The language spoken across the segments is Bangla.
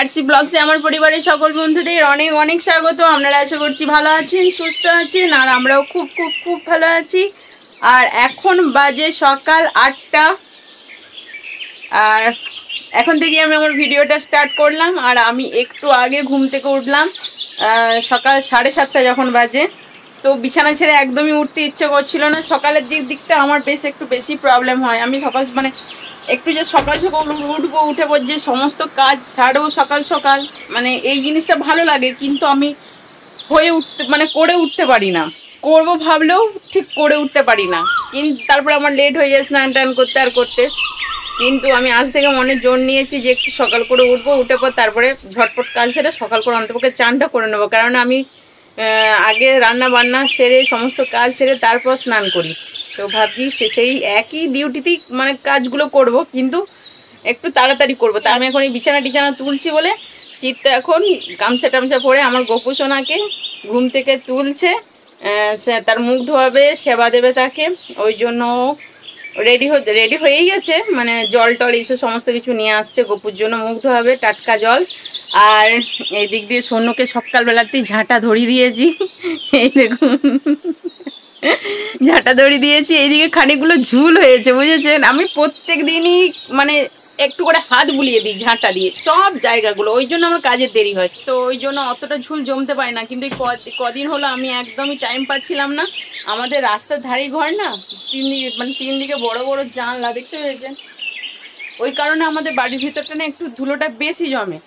আরসি ব্লগসে আমার পরিবারের সকল বন্ধুদের অনেক অনেক স্বাগত। আপনারা আশা করছি ভালো আছেন, সুস্থ আছেন, আর আমরাও খুব খুব খুব ভালো আছি। আর এখন বাজে সকাল আটটা। আর এখন থেকে আমি আমার ভিডিওটা স্টার্ট করলাম, আর আমি একটু আগে ঘুম থেকে উঠলাম। সকাল সাড়ে সাতটা যখন বাজে, তো বিছানা ছেড়ে একদমই উঠতে ইচ্ছে করছিল না। সকালের দিক দিকটা আমার বেশ একটু বেশি প্রবলেম হয়। আমি সকাল মানে একটু যে সকাল সকাল উঠবো উঠে পর যে সমস্ত কাজ ছাড়বো সকাল সকাল মানে এই জিনিসটা ভালো লাগে, কিন্তু আমি হয়ে উঠতে মানে করে উঠতে পারি না। করব ভাবলেও ঠিক করে উঠতে পারি না। কিন্তু তারপর আমার লেট হয়ে যায় স্নান টান করতে আর করতে। কিন্তু আমি আজ থেকে মনে জোর নিয়েছি যে একটু সকাল করে উঠবো, উঠে পর তারপরে ঝটপট কাজ সেরে সকাল করে অন্তপক্ষে চানটা করে নেব। কারণ আমি আগে রান্না বান্না সেরে সমস্ত কাজ সেরে তারপর স্নান করি। তো ভাবছি সেই একই ডিউটিতেই মানে কাজগুলো করব, কিন্তু একটু তাড়াতাড়ি করব। তা আমি এখন এই বিছানা টিছানা তুলছি বলে চিত্ত এখন গামছা টামছা পরে আমার গোপু সোনাকে ঘুম থেকে তুলছে তার মুখ ধোয়াবে, সেবা দেবে তাকে। ওই জন্য রেডি রেডি হয়েই গেছে। মানে জল টল এইসব সমস্ত কিছু নিয়ে আসছে গপুর জন্য মুখ ধোয়াবে টাটকা জল। আর এই দিক দিয়ে সন্ধ্যকে সকালবেলাতেই ঝাঁটা ধরিয়ে দিয়েছি। এই দেখুন। ঝাঁটা দড়ি দিয়েছি, এইদিকে খানিকগুলো ঝুল হয়েছে, বুঝেছেন? আমি প্রত্যেক দিনই মানে একটু করে হাত বুলিয়ে দিই ঝাঁটা দিয়ে, সব জায়গাগুলো। ওই জন্য আমার কাজের দেরি হয়। তো ওই জন্য অতটা ঝুল জমতে পারে না, কিন্তু কদিন হলো আমি একদমই টাইম পাচ্ছিলাম না। আমাদের রাস্তার ধারি ঘর না, তিন দিকে মানে তিন দিকে বড় বড় জানলা দেখতে পেয়েছেন। ওই কারণে আমাদের বাড়ির ভিতরটা না একটু ধুলোটা বেশি জমে,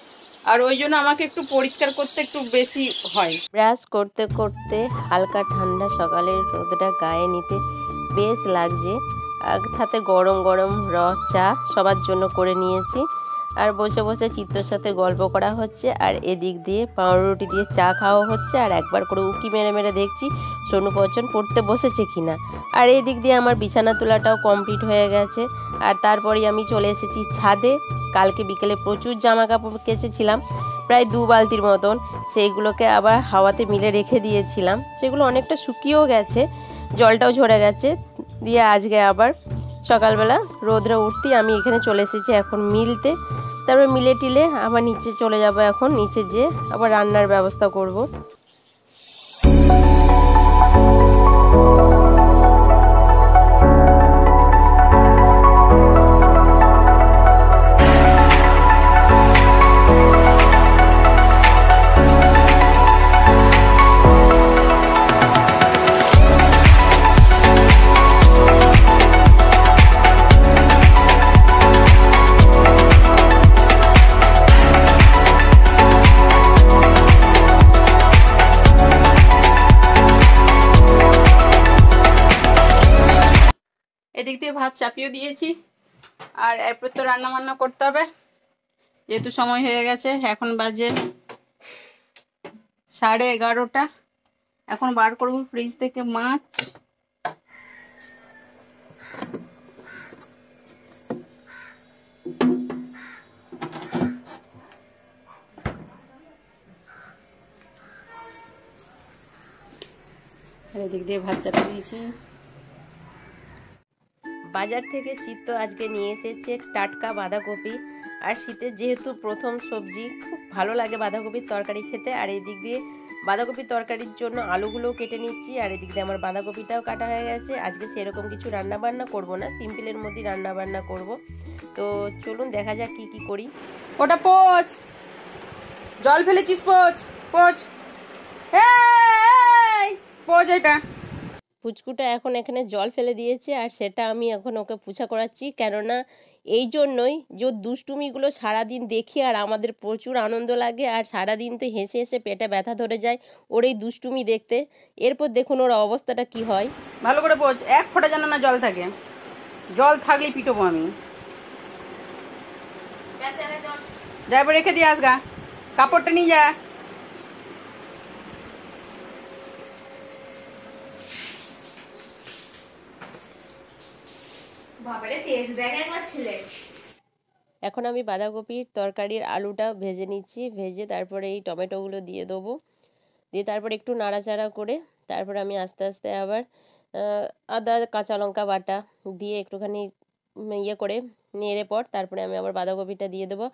আর ওই জন্য আমাকে একটু পরিষ্কার করতে একটু বেশি হয়। ব্রাশ করতে করতে হালকা ঠান্ডা সকালের রোদটা গায়ে নিতে বেশ লাগছে। সাথে গরম গরম রস চা সবার জন্য করে নিয়েছি। আর বসে বসে চিত্রর সাথে গল্প করা হচ্ছে। আর এদিক দিয়ে পাউরুটি দিয়ে চা খাওয়া হচ্ছে। আর একবার করে উকি মেরে মেরে দেখছি সোনু পচন পড়তে বসেছে কিনা। আর এদিক দিয়ে আমার বিছানা তোলাটাও কমপ্লিট হয়ে গেছে। আর তারপরেই আমি চলে এসেছি ছাদে। কালকে বিকেলে প্রচুর জামা কাপড় কেচেছিলাম। প্রায় দু বালতির মতন। সেইগুলোকে আবার হাওয়াতে মিলে রেখে দিয়েছিলাম। সেগুলো অনেকটা শুকিয়েও গেছে। জলটাও ঝরে গেছে। দিয়ে আজকে আবার সকালবেলা রোদরা উঠতেই আমি এখানে চলে এসেছি এখন মিলতে। তারপরে মিলে টিলে আবার নিচে চলে যাব এখন নিচে যেয়ে আবার রান্নার ব্যবস্থা করব। ভাত চাপিয়ে দিয়েছি। আর এরপর তো রান্না বান্না করতে হবে। যেহেতু সময় হয়ে গেছে, এখন বাজে সাড়ে এগারোটা। এখন বার করব ফ্রিজ থেকে মাছ। এদিক দিয়ে ভাত চাপিয়ে দিয়েছি। বাজার থেকে চিত্ত আজকে নিয়ে এসেছে টাটকা বাঁধাকপি। আর শীতের যেহেতু প্রথম সবজি খুব ভালো লাগে বাঁধাকপির তরকারি খেতে। আর এদিক দিয়ে বাঁধাকপির তরকারির জন্য আলুগুলোও কেটে নিচ্ছি। আর এদিক দিয়ে আমার বাঁধাকপিটাও কাটা হয়ে গেছে। আজকে সেরকম কিছু রান্না বান্না করব না সিম্পলের মধ্যেই রান্না বান্না করব। তো চলুন দেখা যাক কি কি করি। ওটা পোচ! জল ফেলেছিস পোচ! পোচ! এই, পোচ এটা। পুচকুটা এখন এখানে জল ফেলে দিয়েছে আর সেটা আমি এখন ওকে পুছা করাচ্ছি। কেননা এই জন্যই যে দুষ্টুমিগুলো সারাদিন দেখি আর আমাদের প্রচুর আনন্দ লাগে আর সারাদিন তো হেসে হেসে পেটে ব্যথা ধরে যায় ওর এই দুষ্টুমি দেখতে। এরপর দেখুন ওর অবস্থাটা কি হয়। ভালো করে পোচ এক ফোঁটা যেন না জল থাকে। জল থাকলে পিটবো আমি। যাই রেখে দিয়ে আসগা কাপড়টা নিয়ে যা। এখন আমি বাঁধাকপির তরকারির আলুটা ভেজে নিচ্ছি, ভেজে তারপরে এই টমেটোগুলো দিয়ে দেবো। দিয়ে তারপর একটু নাড়াচাড়া করে তারপর আমি আস্তে আস্তে আবার আদা, কাঁচা লঙ্কা বাটা দিয়ে একটুখানি ইয়ে করে নেড়ে পর তারপরে আমি আবার বাঁধাকপিটা দিয়ে দেবো।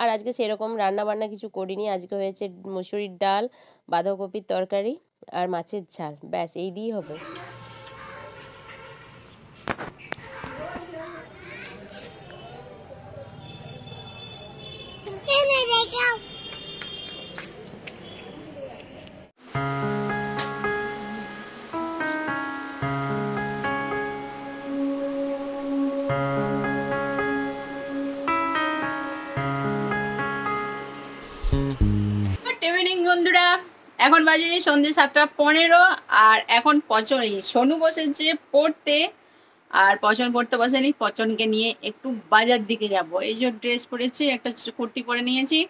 আর আজকে সেরকম রান্না বান্না কিছু করিনি, আজকে হয়েছে মুসুরির ডাল, বাঁধাকপির তরকারি আর মাছের ঝাল। ব্যাস, এই দিয়েই হবে। এখন বাজে সন্ধ্যে সাতটা পনেরো, আর এখন পচন সোনু বসেছে পড়তে, আর পচন পড়তে বসেনি। পচনকে নিয়ে একটু বাজার দিকে যাব। এই যে ড্রেস পরেছি, একটা কুর্তি পরে নিয়েছি।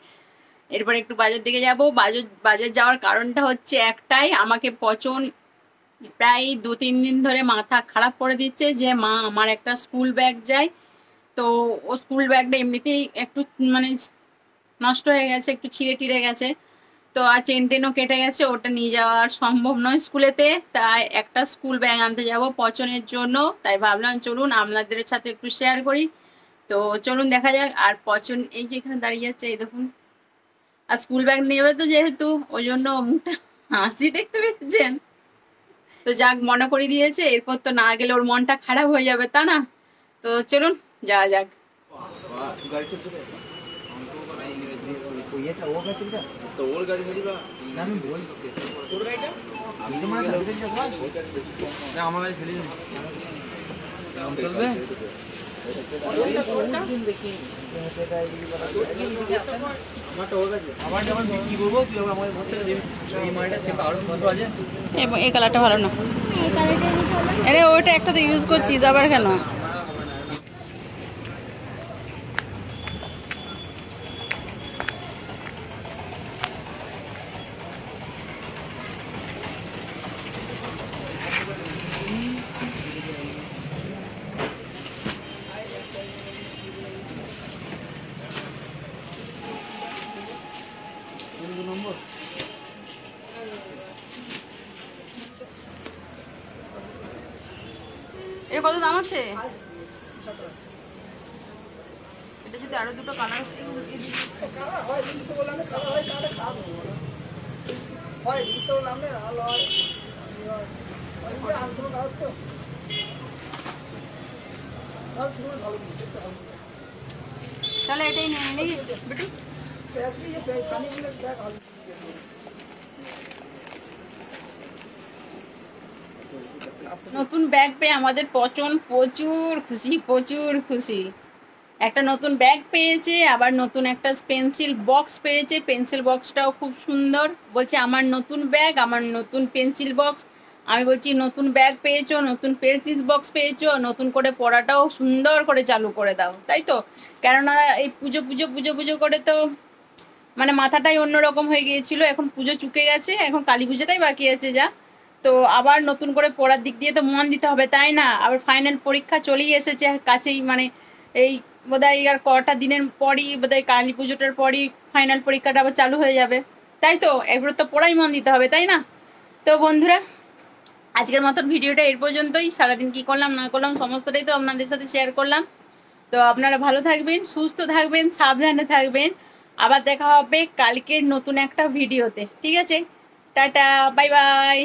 এরপর একটু বাজার দিকে যাব। বাজার বাজার যাওয়ার কারণটা হচ্ছে একটাই, আমাকে পচন প্রায় দু, তিন দিন ধরে মাথা খারাপ করে দিচ্ছে যে, মা, আমার একটা স্কুল ব্যাগ যায়। তো ও স্কুল ব্যাগটা এমনিতেই একটু মানে নষ্ট হয়ে গেছে, একটু ছিঁড়ে টিড়ে গেছে। তো আর চেন টেনও কেটে গেছে ওটা নিয়ে যাওয়া সম্ভব নয় স্কুলেতে তাই একটা স্কুল ব্যাগ আনতে যাব পচনের জন্য তাই ভাবলাম চলুন আপনাদের সাথে একটু শেয়ার করি তো চলুন দেখা যাক আর পচন এই যে এখানে দাঁড়িয়ে যাচ্ছে এই দেখুন আর স্কুল ব্যাগ নেবে তো যেহেতু ওই জন্য মুখটা হাসি দেখতে পেয়েছেন তো যাক মনে করে দিয়েছে এরপর তো না গেলে ওর মনটা খারাপ হয়ে যাবে তা না তো চলুন যাওয়া যাক তো এই কালারটা ভালো না। আরে ওইটা একটা তো ইউজ করছিস আবার কেন? কত দাম আছে? এটা যদি আরও দুটো কালার তাহলে এটাই নিয়ে নাকি বিটু। নতুন ব্যাগ পেয়ে আমাদের পচন প্রচুর খুশি প্রচুর খুশি। একটা নতুন ব্যাগ পেয়েছে, আবার নতুন একটা পেন্সিল বক্স পেয়েছে। পেন্সিল বক্সটাও খুব সুন্দর। বলছে, আমার নতুন ব্যাগ, আমার নতুন পেন্সিল বক্স। আমি বলছি, নতুন ব্যাগ পেয়েছ, নতুন পেন্সিল বক্স পেয়েছ, নতুন করে পড়াটাও সুন্দর করে চালু করে দাও। তাই তো? কেননা এই পুজো পুজো পুজো পুজো করে তো মানে মাথাটাই অন্যরকম হয়ে গিয়েছিল। এখন পুজো চুকে গেছে, এখন কালী পুজোটাই বাকি আছে, যা। তো আবার নতুন করে পড়ার দিক দিয়ে তো মন দিতে হবে, তাই না? আবার ফাইনাল পরীক্ষা চলেই এসেছে, কাছেই মানে এই বোধহয় আর কটা দিনের পরই, বোধহয় কালী পুজোটার পরই ফাইনাল পরীক্ষাটা আবার চালু হয়ে যাবে। তাই তো? এগুলো তো পড়াই মন দিতে হবে, তাই না? তো বন্ধুরা, আজকের মতন ভিডিওটা এর পর্যন্তই। সারাদিন কি করলাম, না করলাম, সমস্তটাই তো আপনাদের সাথে শেয়ার করলাম। তো আপনারা ভালো থাকবেন, সুস্থ থাকবেন, সাবধানে থাকবেন। আবার দেখা হবে কালকের নতুন একটা ভিডিওতে। ঠিক আছে? Tata bye bye